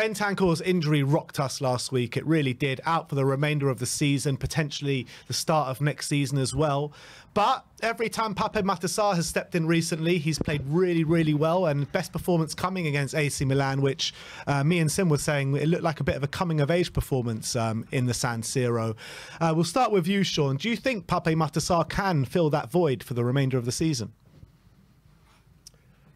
Bentancur's injury rocked us last week. It really did. Out for the remainder of the season, potentially the start of next season as well. But every time Pape Matar Sarr has stepped in recently, he's played really, really well. And best performance coming against AC Milan, which uh, me and Sim were saying it looked like a bit of a coming of age performance um, in the San Siro. Uh, we'll start with you, Sean. Do you think Pape Matar Sarr can fill that void for the remainder of the season?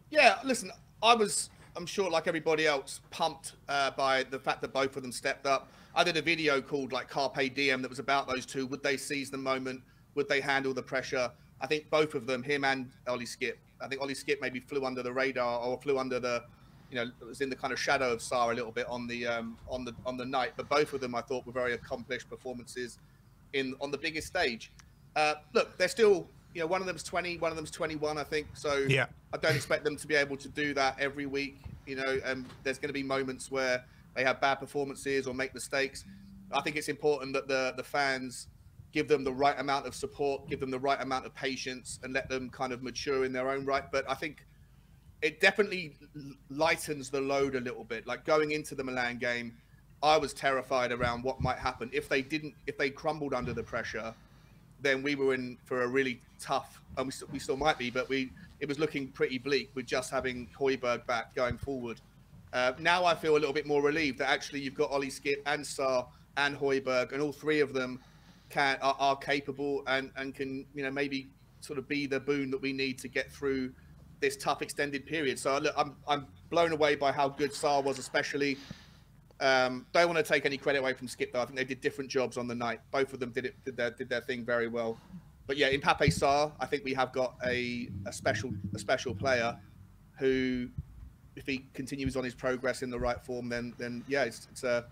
Yeah, listen, I was, I'm sure, like everybody else, pumped uh, by the fact that both of them stepped up. I did a video called like Carpe Diem that was about those two. Would they seize the moment? Would they handle the pressure? I think both of them, him and Ollie Skipp. I think Ollie Skipp maybe flew under the radar or flew under the, you know, was in the kind of shadow of Sarr a little bit on the um, on the on the night. But both of them, I thought, were very accomplished performances in on the biggest stage. Uh, look, they're still, you know, one of them's 20, one of them's 21, I think. So yeah. I don't expect them to be able to do that every week. You know, and there's going to be moments where they have bad performances or make mistakes. I think it's important that the the fans give them the right amount of support, give them the right amount of patience, and let them kind of mature in their own right. But I think it definitely lightens the load a little bit. Like going into the Milan game, I was terrified around what might happen if they didn't, if they crumbled under the pressure. Then we were in for a really tough, and we still, we still might be, but we it was looking pretty bleak with just having Højbjerg back going forward. Uh, now I feel a little bit more relieved that actually you've got Ollie Skipp and Sarr and Højbjerg, and all three of them can are, are, capable and and can you know maybe sort of be the boon that we need to get through this tough extended period. So look, I'm I'm blown away by how good Sarr was, especially. Um, don't want to take any credit away from Skipp though. I think they did different jobs on the night. Both of them did it did their did their thing very well. But yeah, in Pape Sarr, I think we have got a, a special a special player who, if he continues on his progress in the right form, then then yeah, it's, it's a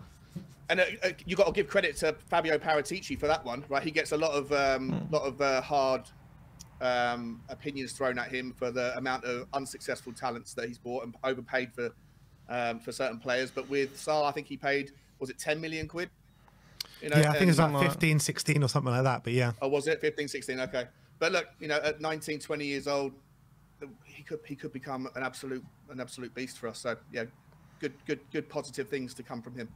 and uh, uh, you got to give credit to Fabio Paratici for that one, right? He gets a lot of um, mm. lot of uh, hard um, opinions thrown at him for the amount of unsuccessful talents that he's bought and overpaid for um, for certain players. But with Sarr, I think he paid was it 10 million quid? You know, yeah, I think it's like 15, 16 or something like that. But yeah. Oh, was it 15, 16? Okay. But look, you know, at 19, 20 years old, he could he could become an absolute an absolute beast for us. So yeah, good good good positive things to come from him.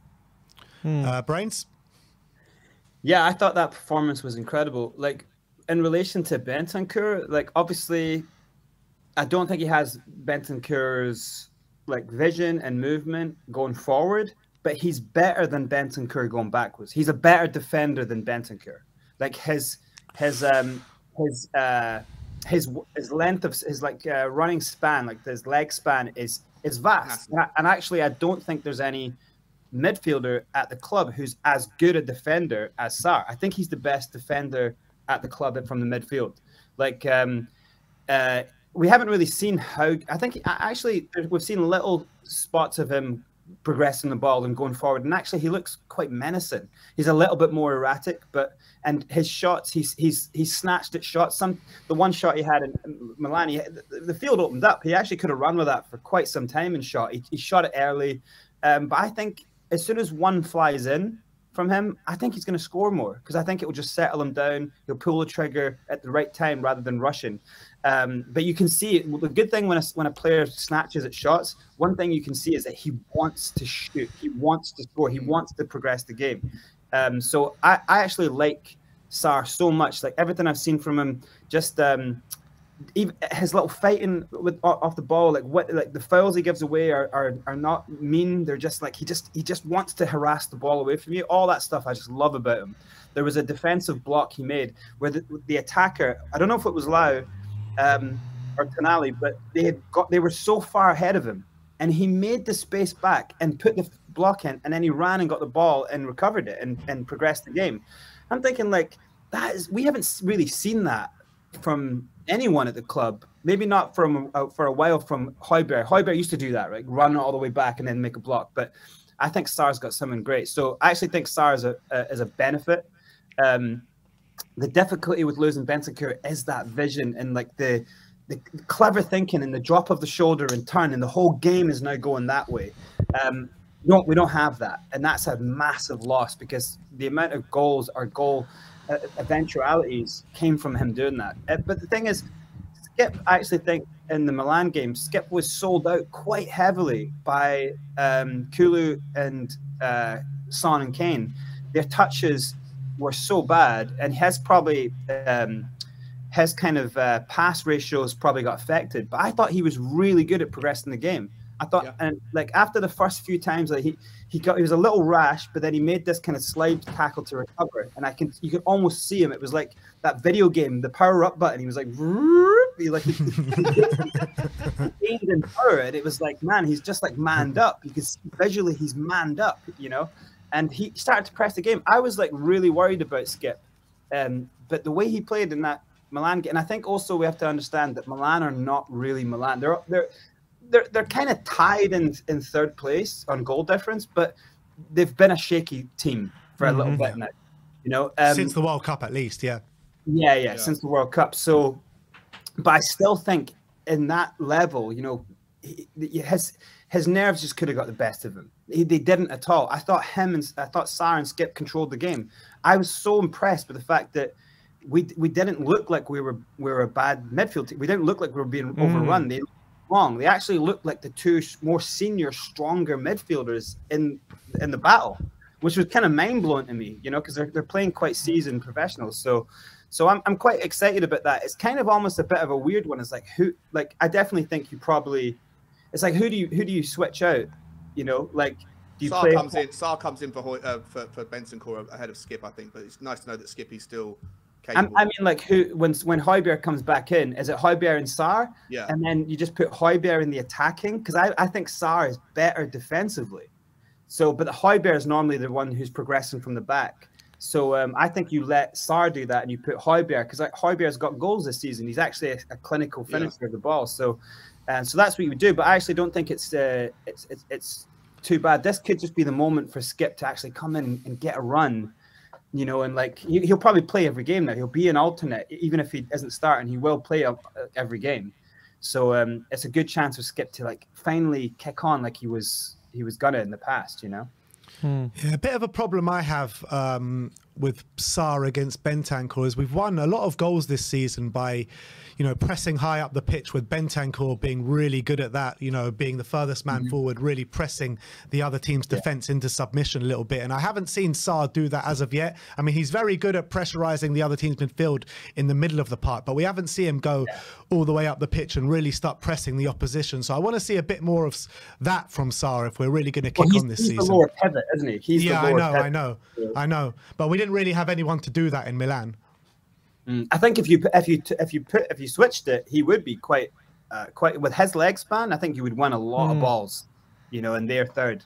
Hmm. Uh, Brains? Yeah, I thought that performance was incredible. Like, in relation to Bentancur, like, obviously, I don't think he has Bentancur's like vision and movement going forward, but he's better than Bentancur going backwards. He's a better defender than Bentancur. Like his his um his uh his his length of his like uh, running span, like his leg span is is vast. And actually, I don't think there's any midfielder at the club who's as good a defender as Sarr. I think he's the best defender at the club from the midfield. Like, um, uh, we haven't really seen how. I think actually we've seen little spots of him progressing the ball and going forward, and actually he looks quite menacing. He's a little bit more erratic, but and his shots, he's he's he's snatched at shots. Some the one shot he had in Milan, he, the, the, field opened up. He actually could have run with that for quite some time and shot. He, he shot it early, um, but I think as soon as one flies in from him, I think he's going to score more because I think it will just settle him down. He'll pull the trigger at the right time rather than rushing. Um, but you can see. The good thing when a, when a player snatches at shots, one thing you can see is that he wants to shoot, he wants to score, he wants to progress the game. Um, so I, I actually like Sarr so much. Like everything I've seen from him, just um, even his little fighting with off the ball, like what like the fouls he gives away are, are are not mean. They're just like he just he just wants to harass the ball away from you. All that stuff I just love about him. There was a defensive block he made where the, the attacker, I don't know if it was Leão um, or Tonali, but they had got they were so far ahead of him, and he made the space back and put the block in, and then he ran and got the ball and recovered it and and progressed the game. I'm thinking like that is we haven't really seen that from anyone at the club. Maybe not from uh, for a while from Højbjerg. Højbjerg used to do that, right? Run all the way back and then make a block. But I think Sarr's got something great. So I actually think Sarr is a, a is a benefit. Um, the difficulty with losing Bentancur is that vision and like the the clever thinking and the drop of the shoulder and turn, and the whole game is now going that way. Um, no, we don't have that, and that's a massive loss because the amount of goals our goal uh, eventualities came from him doing that. Uh, but the thing is, Skipp, I actually think in the Milan game, Skipp was sold out quite heavily by um, Kulu and uh, Son and Kane. Their touches were so bad, and his probably um, his kind of uh, pass ratios probably got affected. But I thought he was really good at progressing the game. I thought, yeah. and like after the first few times, like he he got he was a little rash, but then he made this kind of slide tackle to recover, and I can you could almost see him. It was like that video game, the power up button. He was like, he like gained in power, and it was like, man, he's just like manned up because visually he's manned up, you know. And he started to press the game. I was like really worried about Skipp, um, but the way he played in that Milan game, and I think also we have to understand that Milan are not really Milan. They're they're they're they're kind of tied in in third place on goal difference, but they've been a shaky team for a mm-hmm. little bit now. You know, um, since the World Cup at least, yeah. yeah. Yeah, yeah, since the World Cup. So, but I still think in that level, you know, he, his his nerves just could have got the best of him. He, they didn't at all. I thought him and I thought Sarr and Skipp controlled the game. I was so impressed with the fact that we we didn't look like we were we were a bad midfield team. We didn't look like we were being mm. overrun. They wrong. They actually looked like the two more senior, stronger midfielders in in the battle, which was kind of mind blowing to me. You know, because they're they're playing quite seasoned professionals. So. So I'm, I'm quite excited about that. It's kind of almost a bit of a weird one. It's like who like I definitely think you probably it's like who do you who do you switch out? You know, like do you play comes in. Sarr comes in for uh, for, for Bentancur ahead of Skipp, I think. But it's nice to know that Skipp Skippy's still I, I mean, like who when when Højbjerg comes back in, is it Højbjerg and Sarr? Yeah. And then you just put Højbjerg in the attacking because I, I think Sarr is better defensively. So, but the Højbjerg is normally the one who's progressing from the back. So um, I think you let Sarr do that and you put Højbjerg because like, Højbjerg's got goals this season. He's actually a, a clinical finisher yeah. of the ball. So, and so that's what you would do. But I actually don't think it's uh, it's, it's it's too bad. This could just be the moment for Skipp to actually come in and get a run you know, and like he, will probably play every game now. He'll be an alternate, even if he isn't starting. He will play every game. So um, it's a good chance for Skipp to like finally kick on like he was he was gonna in the past. You know. Hmm. Yeah, a bit of a problem I have um, with Sarr against Bentancur is we've won a lot of goals this season by you know, pressing high up the pitch with Bentancur being really good at that, you know, being the furthest man mm-hmm. forward, really pressing the other team's defense yeah. into submission a little bit. And I haven't seen Sarr do that as of yet. I mean, he's very good at pressurizing the other team's midfield in the middle of the park, but we haven't seen him go yeah. all the way up the pitch and really start pressing the opposition. So I want to see a bit more of that from Sarr if we're really going to kick well, on this he's season. He's the Lord pivot, isn't he? He's yeah, I know, I know, I know. But we didn't really have anyone to do that in Milan. Mm. I think if you if you if you put if you switched it, he would be quite uh, quite with his leg span. I think he would win a lot mm. of balls, you know, and they're third.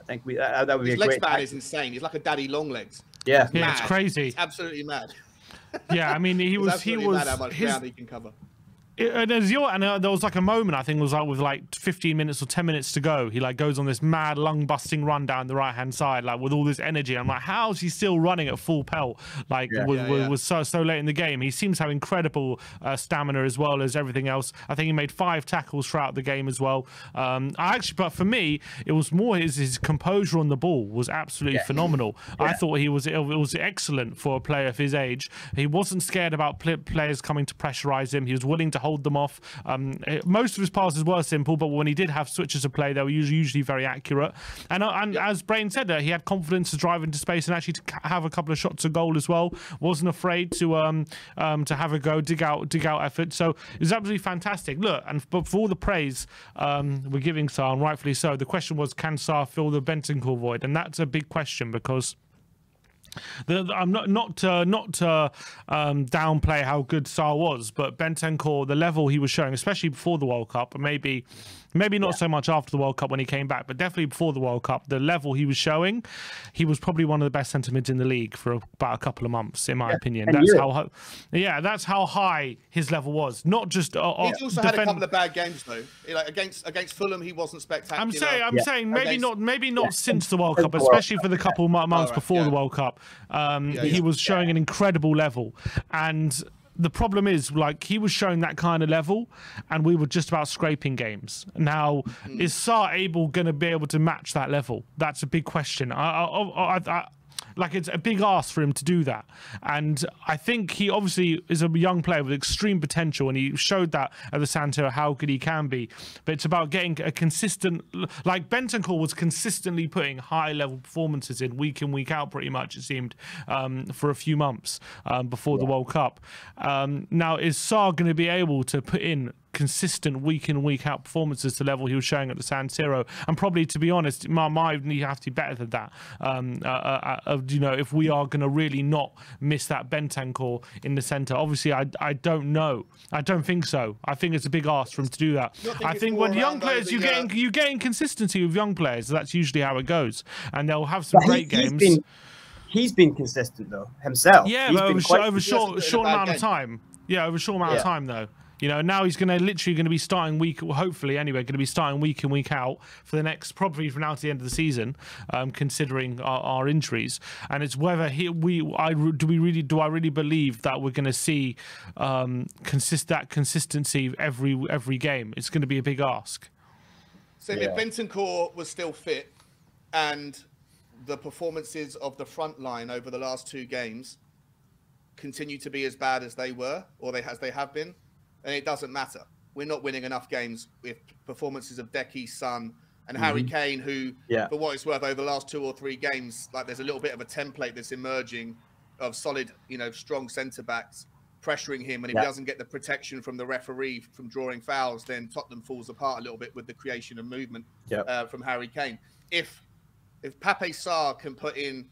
I think we uh, that would be his a leg span is insane. He's like a daddy long legs. Yeah, yeah, it's crazy. It's absolutely mad. yeah, I mean, he was he was how much his, ground he can cover and your and uh, there was like a moment I think it was like with like 15 minutes or 10 minutes to go. He like goes on this mad lung busting run down the right hand side like with all this energy. I'm like, how is he still running at full pelt? Like yeah, was, yeah, yeah. was so so late in the game. He seems to have incredible uh, stamina as well as everything else. I think he made five tackles throughout the game as well. Um, I actually, but for me, it was more his his composure on the ball was absolutely phenomenal. I thought he was it was excellent for a player of his age. He wasn't scared about players coming to pressurize him. He was willing to hold them off. Um, most of his passes were simple, but when he did have switches of play, they were usually, usually very accurate. And, uh, and as Brain said, uh, he had confidence to drive into space and actually to have a couple of shots of goal as well. Wasn't afraid to um, um, to have a go, dig out dig out effort. So it was absolutely fantastic. Look, and but for all the praise um, we're giving Sarr, and rightfully so, the question was, can Sarr fill the Bentancur void? And that's a big question because the, the, I'm not not uh, not to um, downplay how good Sarr was, but Bentancur, the level he was showing, especially before the World Cup, and maybe Maybe not yeah. so much after the World Cup when he came back, but definitely before the World Cup, the level he was showing, he was probably one of the best centre mids in the league for about a couple of months, in my yeah. opinion. And that's you. how, yeah, that's how high his level was. Not just. Uh, uh He's also defend- had a couple of bad games though. Like against against Fulham, he wasn't spectacular. I'm saying, I'm yeah. saying, maybe against, not, maybe not since the World Cup, especially for the couple months right, before the World Cup. Um, he was showing an incredible level, and the problem is like he was showing that kind of level and we were just about scraping games. Now mm. is Sarr able going to be able to match that level? That's a big question. I, I, I, like it's a big ask for him to do that. And I think he obviously is a young player with extreme potential, and he showed that at the San Siro how good he can be. But it's about getting a consistent, like Bentancur was consistently putting high level performances in week in week out, pretty much it seemed um, for a few months um, before yeah. the World Cup. Um, now is Sarr going to be able to put in consistent week in week out performances to the level he was showing at the San Siro, and probably to be honest, my might need have to be better than that. Um, uh, uh, uh, you know, if we are going to really not miss that Bentancur in the centre, obviously I I don't know. I don't think so. I think it's a big ask for him to do that. I think when young players, you getting you getting consistency with young players. That's usually how it goes, and they'll have some but great he, games. Been, he's been consistent though himself. Yeah, over, over short short amount game. of time. Yeah, over a short amount yeah. of time though. You know, now he's going to literally going to be starting week, hopefully anyway, going to be starting week in week out for the next probably from now to the end of the season, um, considering our, our, injuries. And it's whether he, we, I do we really do I really believe that we're going to see um, consist that consistency every every game. It's going to be a big ask. So yeah. if Bentancur was still fit, and the performances of the front line over the last two games continue to be as bad as they were, or they as they have been and it doesn't matter. We're not winning enough games with performances of Deki, Son, and mm-hmm. Harry Kane, who, yeah. for what it's worth, over the last two or three games, like there's a little bit of a template that's emerging of solid, you know, strong centre backs pressuring him, and if yeah. he doesn't get the protection from the referee from drawing fouls, then Tottenham falls apart a little bit with the creation of movement uh, from Harry Kane. If if Pape Sarr can put in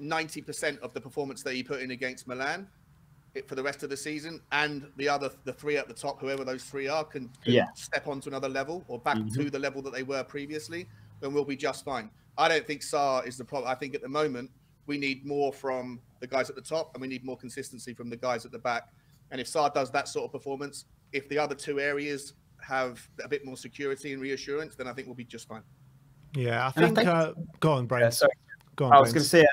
90% of the performance that he put in against Milan, for the rest of the season, and the other the three at the top, whoever those three are, can, can yeah. step onto another level or back mm-hmm. to the level that they were previously, then we'll be just fine. I don't think Sarr is the problem. I think at the moment we need more from the guys at the top, and we need more consistency from the guys at the back. And if Sarr does that sort of performance, if the other two areas have a bit more security and reassurance, then I think we'll be just fine. Yeah, I think. I think uh, go on, Brian. Yeah, sorry. Go on. I was going to say I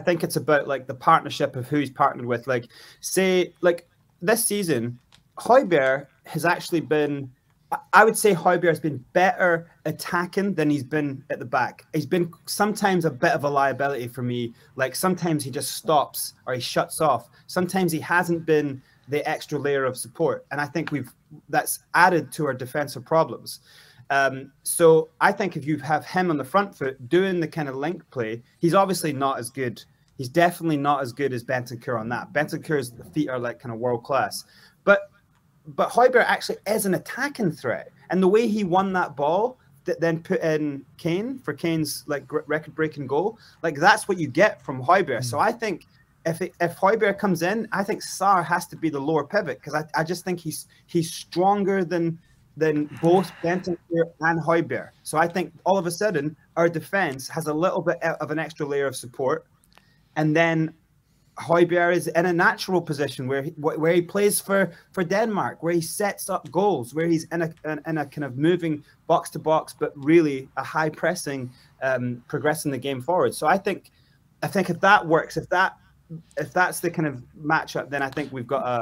think it's about like the partnership of who he's partnered with. Like, say, like this season, Højbjerg has actually been. I would say Højbjerg has been better attacking than he's been at the back. He's been sometimes a bit of a liability for me. Like sometimes he just stops or he shuts off. Sometimes he hasn't been the extra layer of support, and I think we've that's added to our defensive problems. Um, so I think if you have him on the front foot doing the kind of link play, he's obviously not as good. He's definitely not as good as Bentancur on that. Bentancur's feet are like kind of world class, but but Højbjerg actually is an attacking threat, and the way he won that ball that then put in Kane for Kane's like record breaking goal, like that's what you get from Højbjerg. Mm. So I think if it, if Højbjerg comes in, I think Sarr has to be the lower pivot because I, I just think he's he's stronger than than both Bentancur and Højbjerg. So I think all of a sudden our defense has a little bit of an extra layer of support, and then Højbjerg is in a natural position where he, where he plays for for Denmark, where he sets up goals, where he's in a in a kind of moving box to box, but really a high pressing, um, progressing the game forward. So I think, I think if that works, if that if that's the kind of matchup, then I think we've got a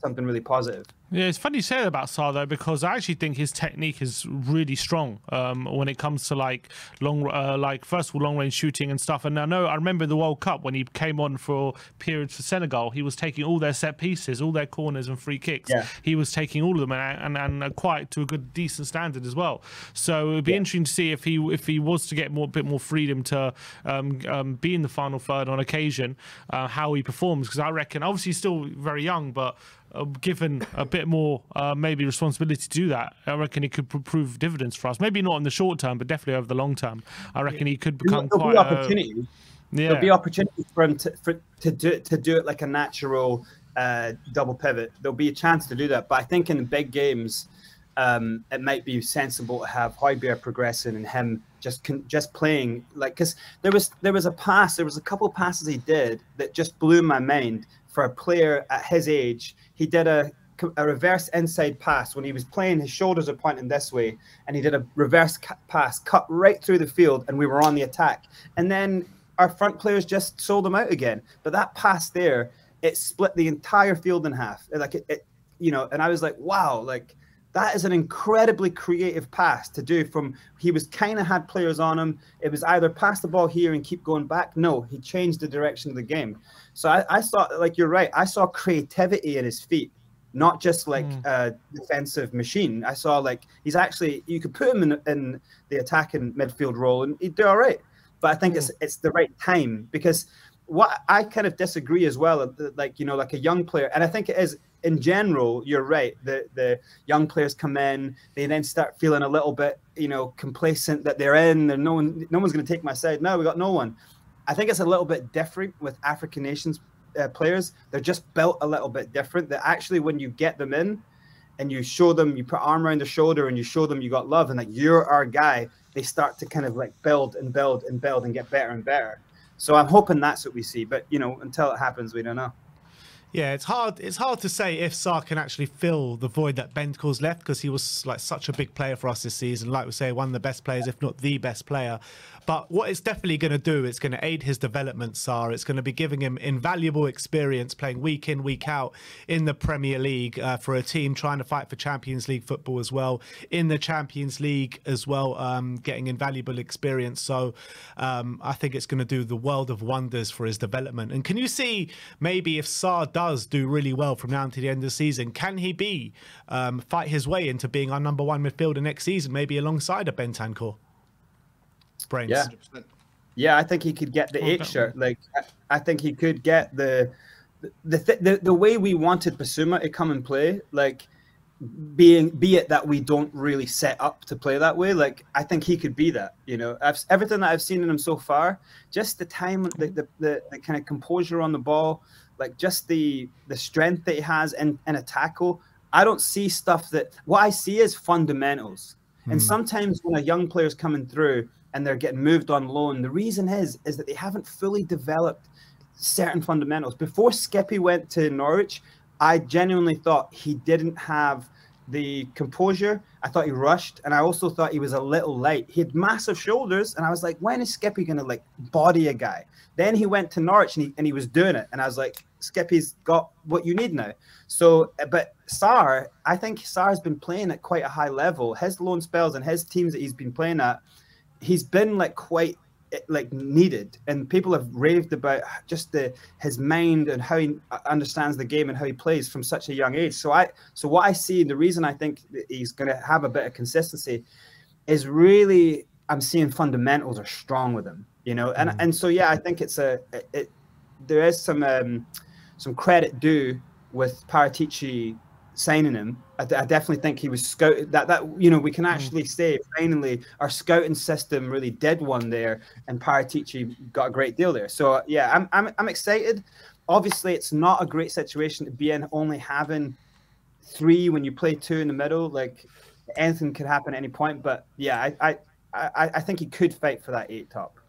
something really positive. Yeah, it's funny you say that about Sarr though, because I actually think his technique is really strong um, when it comes to like long, uh, like first of all, long range shooting and stuff. And I know I remember the World Cup when he came on for periods for Senegal, he was taking all their set pieces, all their corners and free kicks. Yeah. He was taking all of them and, and, and quite to a good, decent standard as well. So it'd be yeah. interesting to see if he if he was to get more bit more freedom to um, um, be in the final third on occasion, uh, how he performs. Because I reckon, obviously, he's still very young, but uh, given a bit more uh, maybe responsibility to do that, I reckon he could prove dividends for us. Maybe not in the short term, but definitely over the long term. I reckon he could become There'll quite. Be opportunity. Uh, yeah. There'll be opportunity for him to for, to do to do it like a natural uh, double pivot. There'll be a chance to do that, but I think in the big games, um, it might be sensible to have Højbjerg progressing and him just just playing like because there was there was a pass, there was a couple passes he did that just blew my mind for a player at his age. He did a a reverse inside pass when he was playing. His shoulders are pointing this way, and he did a reverse pass, cut right through the field, and we were on the attack. And then our front players just sold him out again. But that pass there, it split the entire field in half. Like it, it you know. And I was like, wow, like that is an incredibly creative pass to do from he was kind of had players on him. It was either pass the ball here and keep going back. No he changed the direction of the game. So i, I saw like you're right i saw creativity in his feet not just like mm. a defensive machine. I saw like he's actually you could put him in, in the attacking midfield role and he'd do all right. But i think mm. it's it's the right time because what i kind of disagree as well like you know like a young player and i think it is in general, you're right. The the young players come in, they then start feeling a little bit, you know, complacent that they're in. And no one, no one's going to take my side. No, we got no one. I think it's a little bit different with African nations uh, players. They're just built a little bit different. That actually, when you get them in, and you show them, you put arm around their shoulder, and you show them you got love, and that you're our guy. They start to kind of like build and build and build and get better and better. So I'm hoping that's what we see. But you know, until it happens, we don't know. Yeah, it's hard. It's hard to say if Sarr can actually fill the void that Bentancur's left because he was like such a big player for us this season. Like we say, one of the best players, if not the best player. But what it's definitely going to do, it's going to aid his development, Sarr. It's going to be giving him invaluable experience playing week in, week out in the Premier League uh, for a team trying to fight for Champions League football as well. In the Champions League as well, um, getting invaluable experience. So um, I think it's going to do the world of wonders for his development. And can you see maybe if Sarr does do really well from now until the end of the season, can he be um, fight his way into being our number one midfielder next season, maybe alongside a Bentancur? Brains. Yeah, 100%. yeah. I think he could get the oh, eight shirt. Like I, I, think he could get the the, the the the way we wanted Bissouma to come and play. Like being be it that we don't really set up to play that way like i think he could be that you know I've, everything that i've seen in him so far just the time the, the, the, the, kind of composure on the ball like just the the strength that he has in, in a tackle i don't see stuff that what i see is fundamentals and hmm. sometimes when a young player's coming through and they're getting moved on loan. The reason is is that they haven't fully developed certain fundamentals. Before Skippy went to Norwich, I genuinely thought he didn't have the composure. I thought he rushed, and I also thought he was a little light. He had massive shoulders, and I was like, when is Skippy gonna like body a guy? Then he went to Norwich and he and he was doing it, and I was like, Skippy's got what you need now. So, uh, but Sarr, I think Sarr's been playing at quite a high level. His loan spells and his teams that he's been playing at he's been like quite like needed. And people have raved about just the his mind and how he understands the game and how he plays from such a young age. So i so what i see the reason i think he's going to have a bit of consistency is really i'm seeing fundamentals are strong with him you know? And mm. and so yeah i think it's a it, it there is some um some credit due with Paratici signing him. I, I, definitely think he was scouted. That that you know we can mm. actually say finally our scouting system really did one there, and Paratici got a great deal there. So yeah, I'm I'm I'm excited. Obviously, it's not a great situation to be in, only having three when you play two in the middle. Like anything could happen at any point. But yeah, I I I, I think he could fight for that eight top.